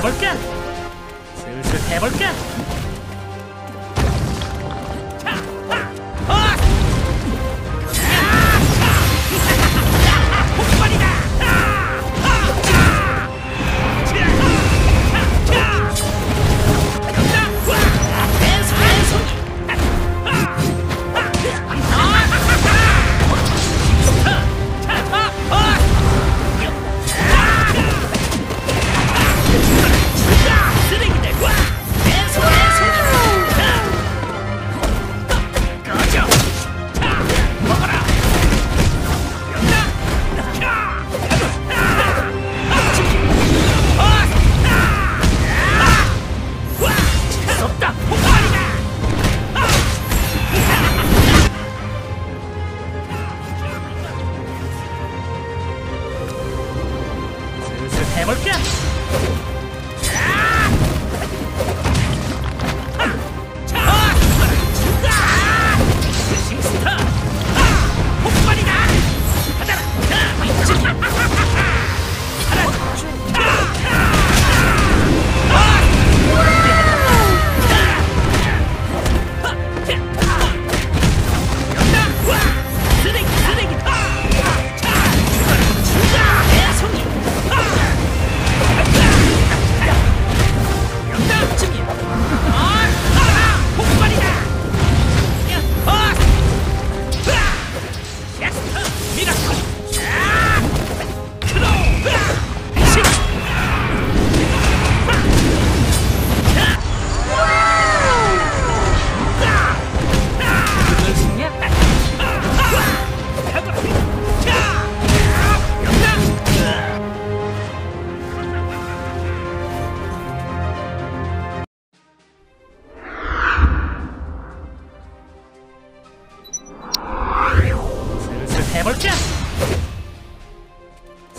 해볼게 슬슬 해볼까?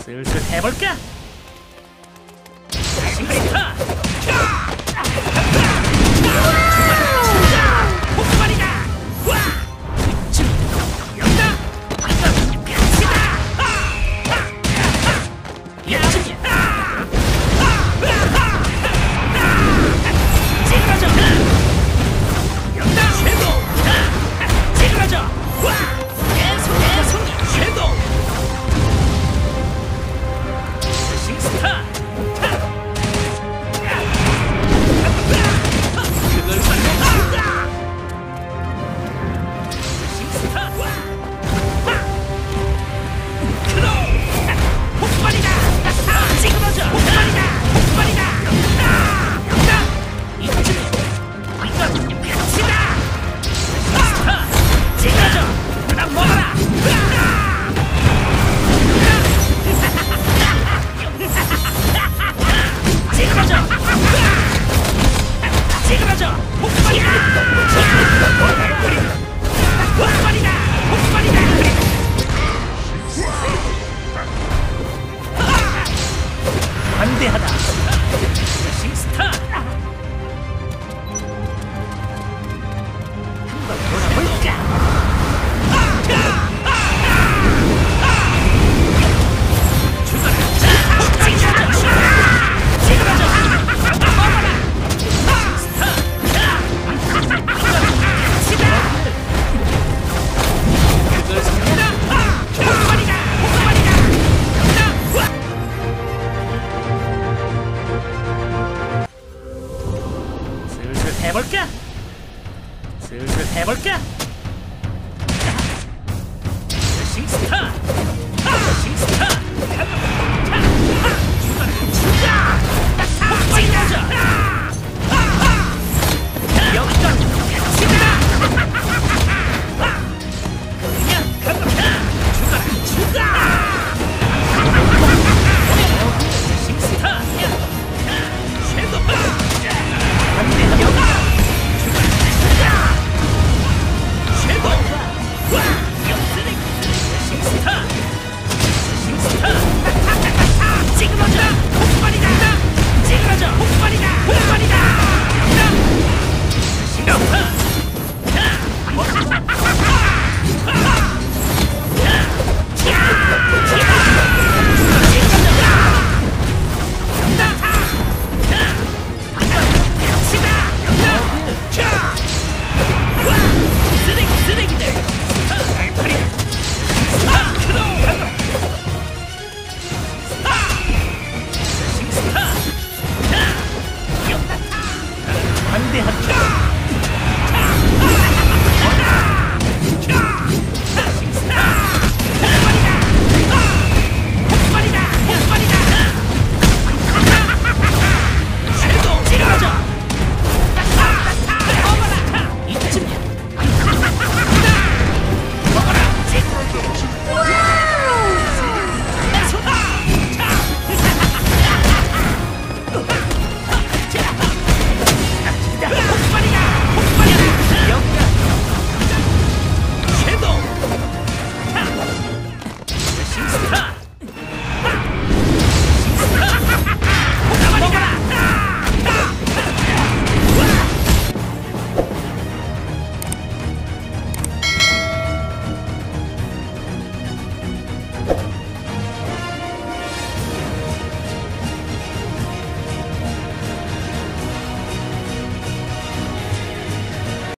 슬슬 해볼까?